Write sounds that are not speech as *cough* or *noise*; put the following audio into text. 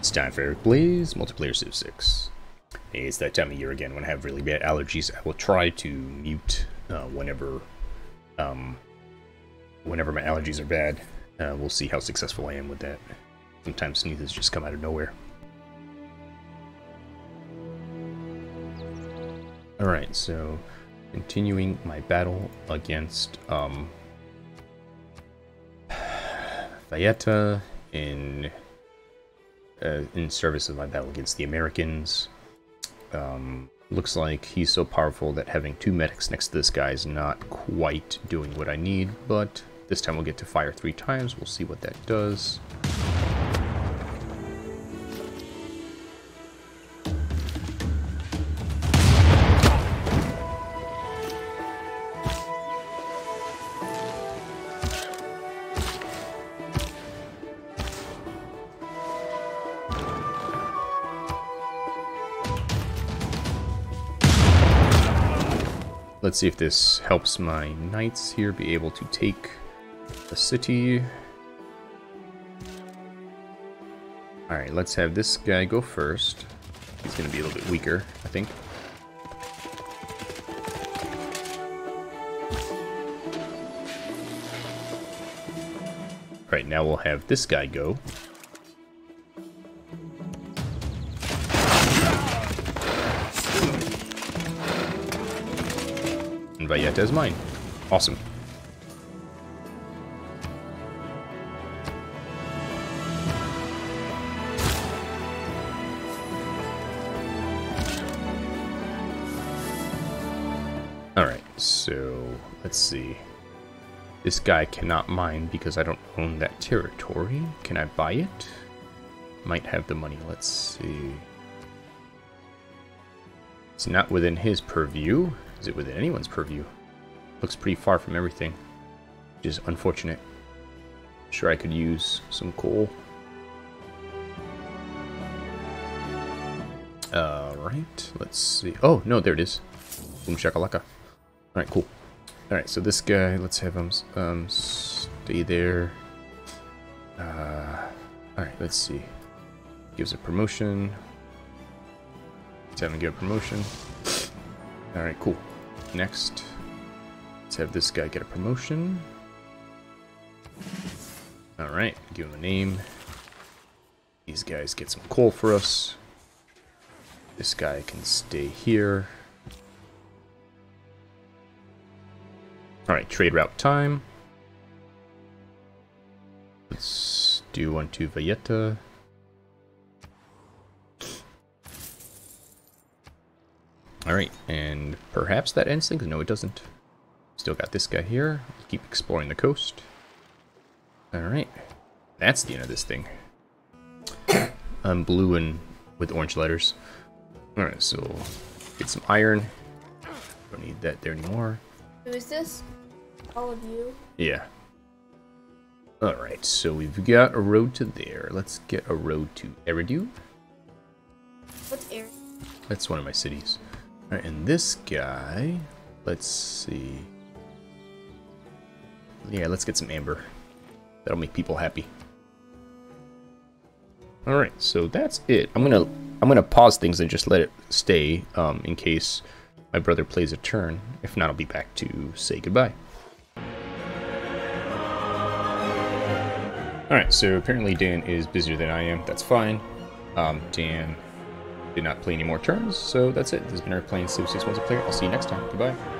It's time for Eric Plays, multiplayer Civ 6. Hey, it's that time of year again when I have really bad allergies. I will try to mute uh, whenever, um, whenever my allergies are bad. Uh, we'll see how successful I am with that. Sometimes sneezes just come out of nowhere. Alright, so continuing my battle against um, *sighs* Valletta in uh, in service of my battle against the Americans. Um, looks like he's so powerful that having two medics next to this guy is not quite doing what I need, but this time we'll get to fire three times. We'll see what that does. Let's see if this helps my knights here be able to take the city. Alright, let's have this guy go first. He's going to be a little bit weaker, I think. Right, now we'll have this guy go. Valletta is mine. Awesome. Alright, so let's see. This guy cannot mine because I don't own that territory. Can I buy it? Might have the money. Let's see. It's not within his purview. Is it within anyone's purview? Looks pretty far from everything, which is unfortunate. Sure, I could use some coal. Alright, let's see. Oh, no, there it is. Boom shakalaka. Alright, cool. Alright, so this guy, let's have him um, stay there. Uh, Alright, let's see. Gives a promotion. Let's have him get a promotion. Alright, cool. Next, let's have this guy get a promotion. Alright, give him a name. These guys get some coal for us. This guy can stay here. Alright, trade route time. Let's do one to Valletta. Alright, and perhaps that ends things? No, it doesn't. Still got this guy here. Keep exploring the coast. Alright. That's the end of this thing. *coughs* I'm blue and with orange letters. Alright, so get some iron. Don't need that there anymore. Who is this? All of you? Yeah. Alright, so we've got a road to there. Let's get a road to Eridu. What's Aaron? That's one of my cities. And this guy, let's see. Yeah, let's get some amber. That'll make people happy. Alright, so that's it. I'm gonna I'm gonna pause things and just let it stay um, in case my brother plays a turn. If not, I'll be back to say goodbye. Alright, so apparently Dan is busier than I am. That's fine. Um, Dan did not play any more turns, so that's it. This has been Eric playing Civ 6 Multiplayer. I'll see you next time. Goodbye.